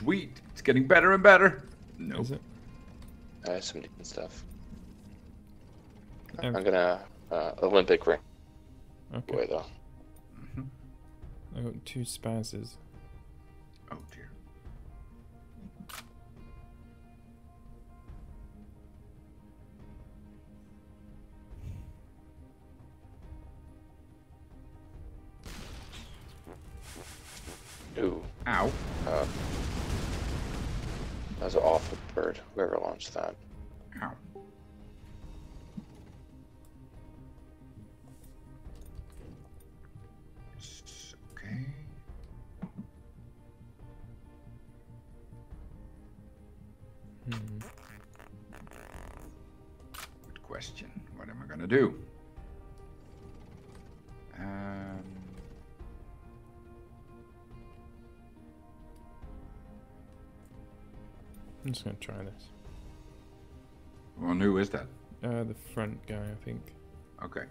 Sweet. It's getting better and better. No. Is it? I have some decent stuff. Um, I'm gonna uh, Olympic ring Okay. away though. I got two spazzes. Oh dear. Uh, that was an awful bird. Whoever launched that. Ow. Okay. Hmm. Good question. What am I gonna do? I'm just gonna try this. well, who is that? Uh, the front guy, I think. Okay.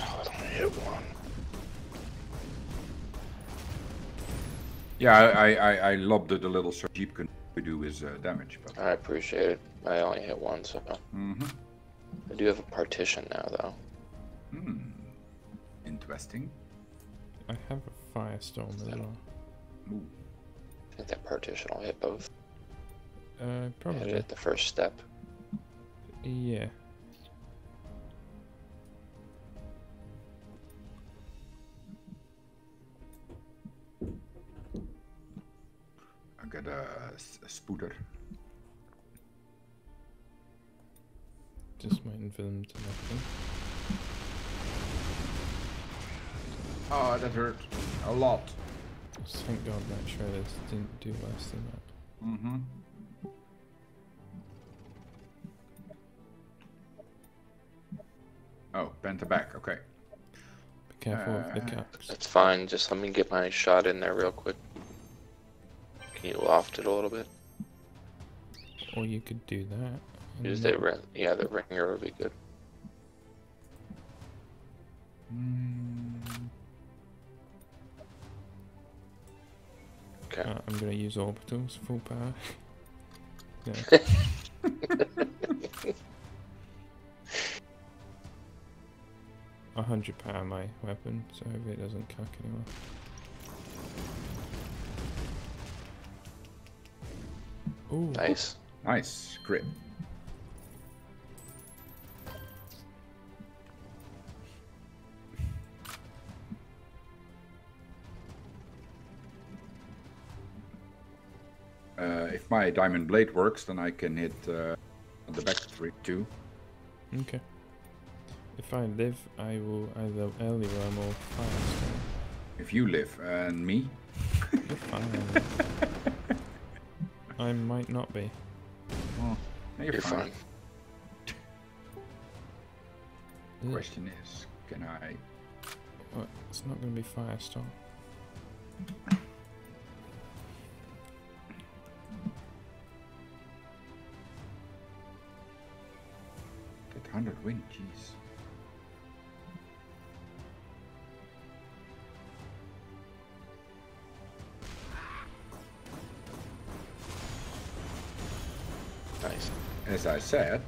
Oh, it only hit one. Yeah, I I, I, I lobbed it a little so Jeep can do his uh, damage, but. I appreciate it. I only hit one, so hmm I do have a partition now, though. Hmm. Interesting. I have a firestorm as well. Ooh. I think that partition will hit both. Uh, Hit probably. it at the first step. Yeah. I got a spooter. Just waiting for them to knock in. Oh, that hurt a lot. Thank God that shredders didn't do worse than that. Mm-hmm. Oh, bent the back. Okay. Be careful of the Uh, caps. That's fine. Just let me get my shot in there real quick. Can you loft it a little bit? Or you could do that. Use the ri- yeah, the ringer would be good. Mm, Okay. Uh, I'm gonna use orbitals full power. yeah. A hundred power my weapon, so hopefully it doesn't cock anymore. Ooh, Nice. nice. Crit. If my diamond blade works, then I can hit uh, on the back three too. okay. If I live, I will either early worm or firestorm. If you live and me, You're fine. I might not be. well, you're, You're fine. fine. Ugh, Question is, can I? what? It's not gonna be firestorm. Get 100 win, jeez. Nice. As I said,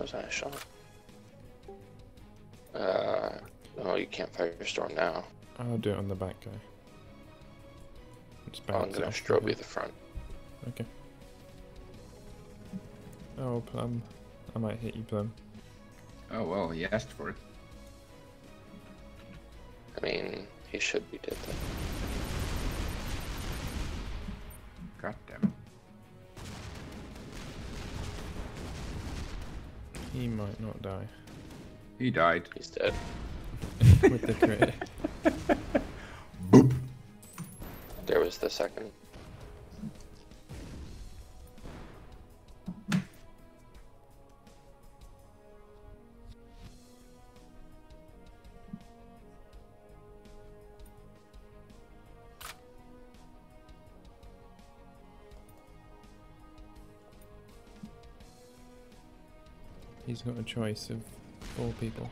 Ooh, that a shot. Uh, oh, you can't firestorm now. I'll do it on the back guy. Just I'm gonna off the strobe you the front. Okay. Oh, Plum. I might hit you, Plum. oh well, he asked for it. I mean, he should be dead then. God damn it. He might not die. He died. He's dead. With the crit. Boop. There was the second. He's got a choice of four people.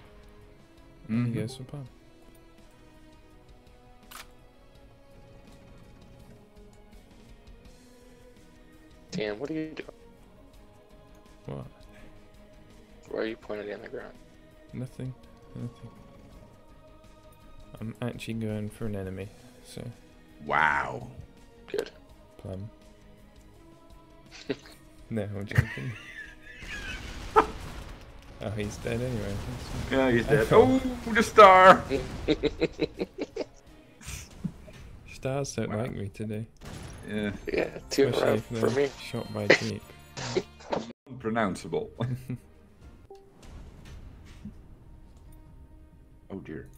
And Mhm. he goes for Pam. Dan, what are you doing? What? Why are you pointing in the ground? Nothing. Nothing. I'm actually going for an enemy, so Wow. Good. plum. no, I'm joking. Oh, he's dead anyway. Yeah, he's dead. Oh. The star. Stars don't Wow. like me today. Yeah, Yeah, two in a Especially row if for me. shot by jeep. unpronounceable. oh dear.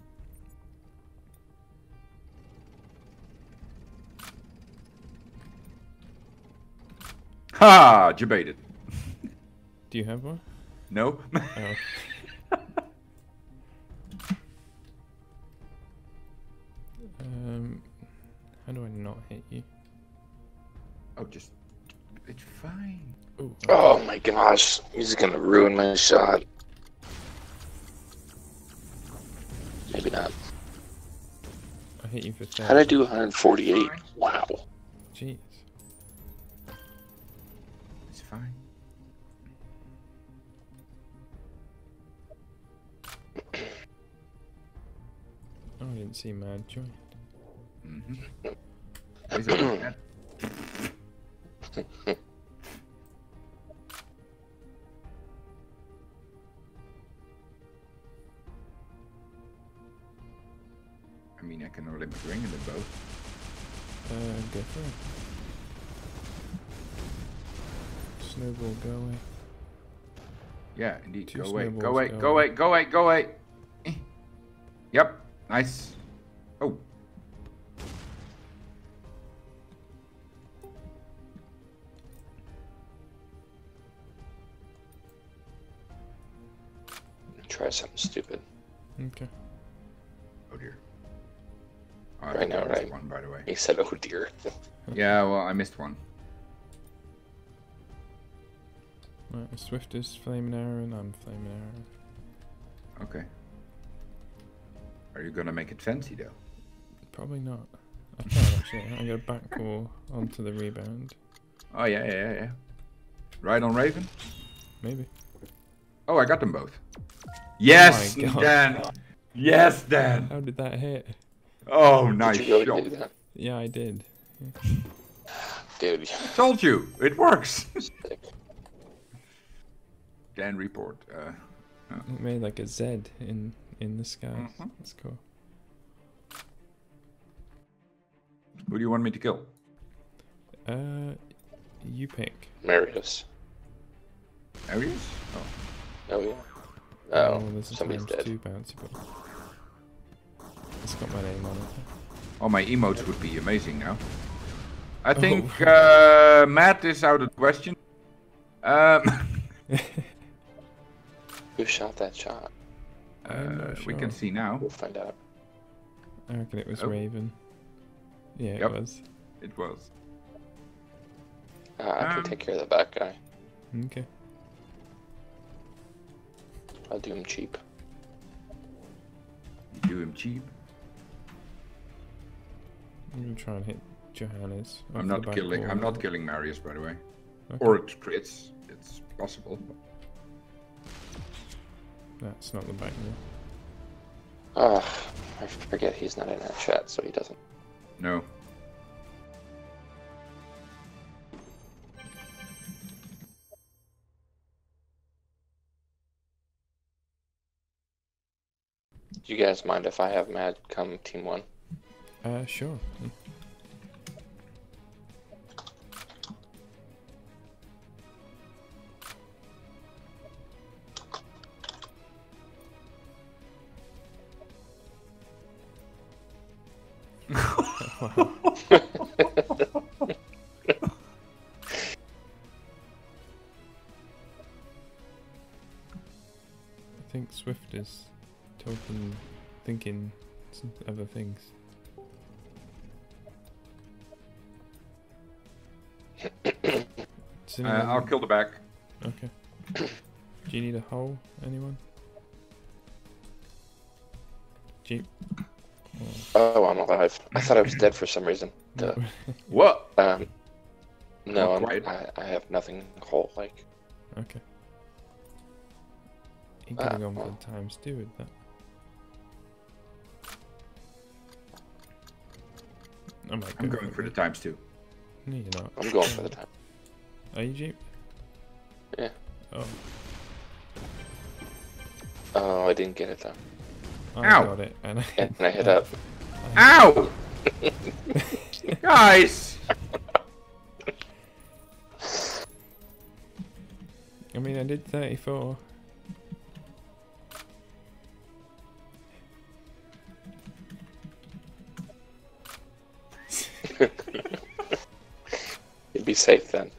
Ha! Debated. Do you have one? No. Oh. um, how do I not hit you? oh, just. It's fine. Ooh, Oh my gosh, he's gonna ruin my shot. Maybe not. I hit you for 30. How'd I do 148? Wow. Jeez. It's fine. I didn't see Mad join. Already dead. I mean, I can Olympic be bringing them both. Uh, go for it. Snowball, go away. Yeah, indeed. Two go away. Go away. go away. Go away. Go away. Yep. Nice. Oh. Try something stupid. Okay. Oh dear. Oh, Right think now, I missed right? One, by the way. He said, "Oh dear." Yeah. Well, I missed one. Right, Swift is flaming arrow and I'm flaming arrow. Okay. Are you gonna make it fancy though? Probably not. I can actually. I'm gonna back wall onto the rebound. Oh yeah, yeah, yeah, yeah. Right on Raven. Maybe. Oh, I got them both. Yes, my God. Dan. Yes, Dan. How did that hit? Oh, nice Did you really shot. do that? Yeah, I did. Dude, Told you, it works. Dan report. Uh, It made like a Z in in the sky. Mhm. That's cool. who do you want me to kill? Uh, you pick. Marius. Marius? Oh, Oh yeah. Oh, there's a somebody's dead. two bouncy ball. It's got my name on it. oh, my emotes would be amazing now. I Oh. think uh, Matt is out of the question. Um, Who shot that shot? I'm uh, we can see now. We'll find out. I reckon it was Oh. Raven. Yeah, Yep. it was. It was. Uh, I can Um, take care of the back guy. Okay. I'll do him cheap. You do him cheap. I'm gonna try and hit Johannes. I'm not killing. wall. I'm not killing Marius, by the way. Okay. Or it crits. It's possible. That's not the back wall. Ah, I forget he's not in our chat, so he doesn't. No. Do you guys mind if I have Mad come team one? Uh, sure. I think Swift is talking, thinking some other things. Uh, I'll kill the back. Okay. Do you need a hole? Anyone? Jeep. Oh, Oh, I'm alive. I thought I was dead for some reason. Duh. What? Um, no, I'm. I, I have nothing whole like. okay. You could have gone well. for times two with that. I might I'm going for the times two. No, you're not. I'm going for the time. Are you Jeep? Yeah. Oh, Oh, I didn't get it though. I Ow. got it, and I. And I hit up. Ow! Guys! I mean, I did 34. You'd be safe then.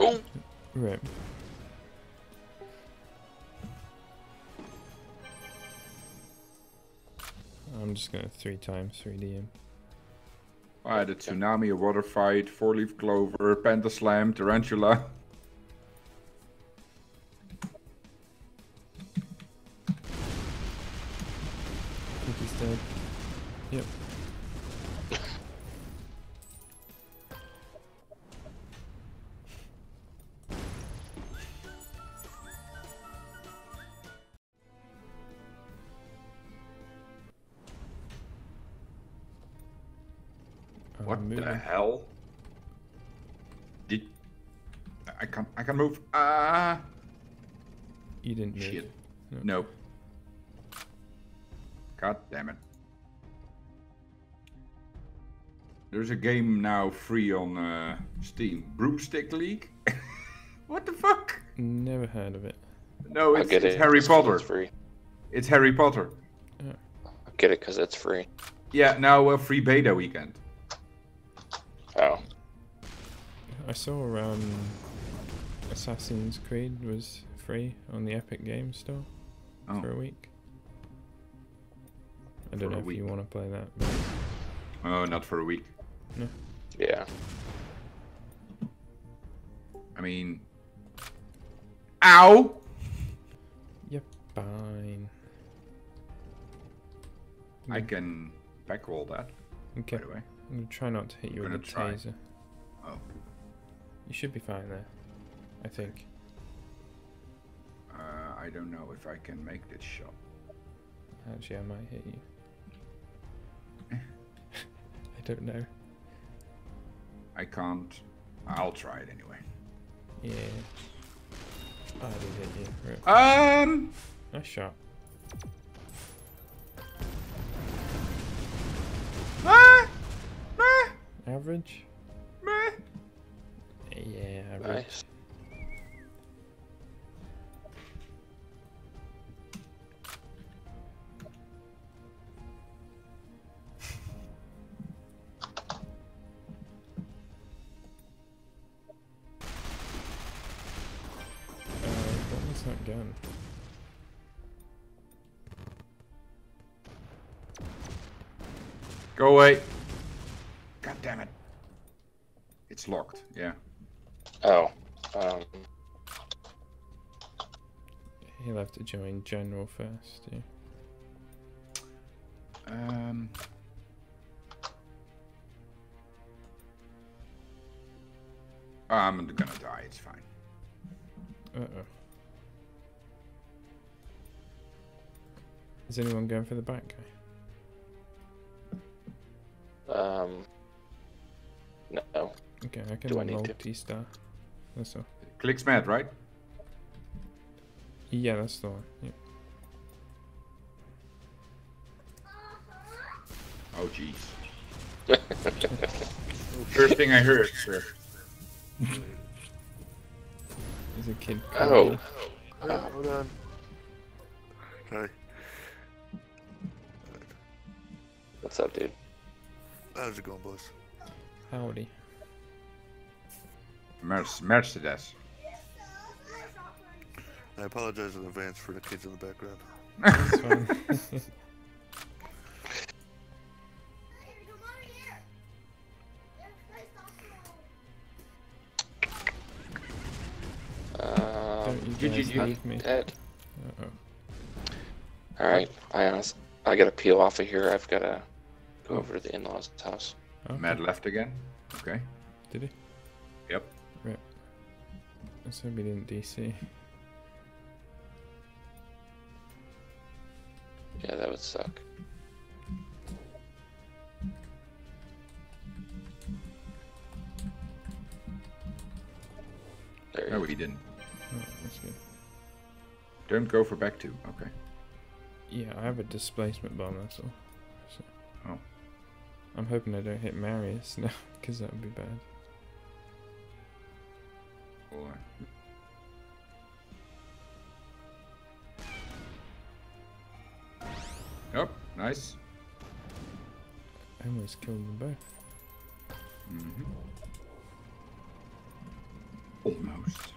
oh, Right. Just gonna three times 3D him. I had a tsunami, a water fight, four leaf clover, penta slam, tarantula. I'm What the hell? Did I can I can move? Ah, You didn't move. shit. No. No. God damn it. There's a game now free on uh, Steam. Broomstick League. what the fuck? Never heard of it. No, it's, get it's it. Harry 'cause Potter. It's free. It's Harry Potter. Yeah. I'll get it because it's free. Yeah, now a free beta weekend. Oh, I saw um, Assassin's Creed was free on the Epic Games Store Oh. for a week. I don't For know if you want to play that. But Oh, not for a week. No. yeah. I mean, ow! yep, fine. I can backroll that. Okay, By the way. I'm gonna try not to hit you with the try. taser. Oh, You should be fine there. I think. uh, I don't know if I can make this shot. Actually, I might hit you. I don't know. I can't. I'll try it anyway. Yeah. I did hit you. Right. Um. Nice shot. Average? ah. Yeah, average. Nice. Uh, what was that gun? Go away. God damn it. It's locked. Yeah. Oh, um, He'll have to join general first. Yeah. Um. I'm gonna die. It's fine. Uh oh. Is anyone going for the back guy? um, no. Okay, I can Do I need to? multi-star. That's all. Clicks mad, right? Yeah, that's the one. Yeah. Oh jeez. First thing I heard. Sir. There's a kid. Oh. crying. Yeah, oh, hold on. Hi. What's up, dude? How's it going, boys? Howdy. Mercedes. I apologize in advance for the kids in the background. dead. Uh. Alright, I, I gotta peel off of here. I've gotta go over to the in-laws' house. Okay. Mad left again? Okay. Did he? Yep. Rip. Let's hope he didn't DC. Yeah, that would suck. There No, you he didn't. Oh, that's good. Don't go for back two. Okay. Yeah, I have a displacement bomb, that's all. So. Oh. I'm hoping I don't hit Marius now, because that would be bad. Well, uh, Oh, nice. I almost killed them both. hmm Almost.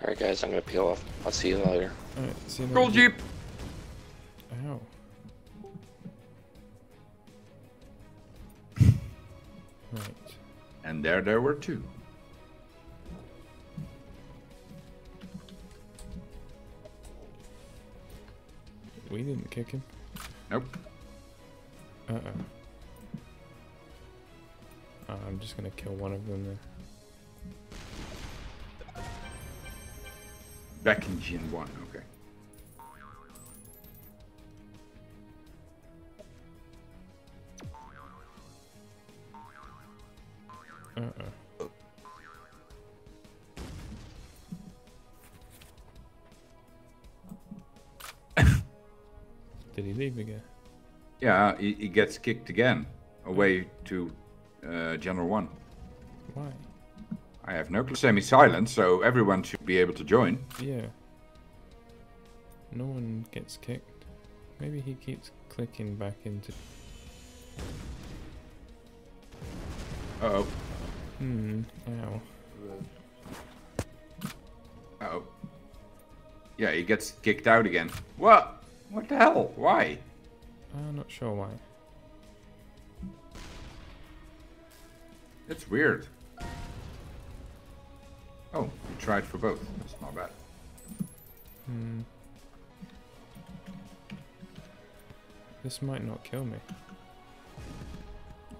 Alright, guys, I'm gonna peel off. I'll see you later. Alright, see you Gold later. Jeep! Ow. right. And there there were two. We didn't kick him. Nope. Uh-oh. Oh, I'm just gonna kill one of them then. Back in Gen 1, okay. Uh-oh. Did he leave again? Yeah, he, he gets kicked again. Away to uh, General 1. Why? I have no clue. Semi-silent, so everyone should be able to join. Yeah. No one gets kicked. Maybe he keeps clicking back into. Uh-oh. Hmm. Ow. Uh-oh. Yeah, he gets kicked out again. What? What the hell? Why? I'm not sure why. It's weird. Oh, you tried for both. That's not bad. Hmm. This might not kill me.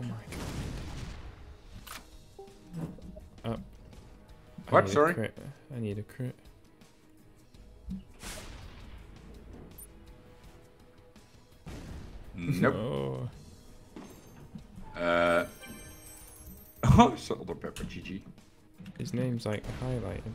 Oh my god. What? Sorry? crit. I need a crit. Nope. Oh. Uh. Oh, salt and pepper, GG. His name's like highlighted.